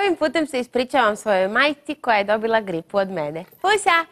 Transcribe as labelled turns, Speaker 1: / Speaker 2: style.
Speaker 1: Ovim putem se ispričavam svojoj majci koja je dobila gripu od mene. Pusa!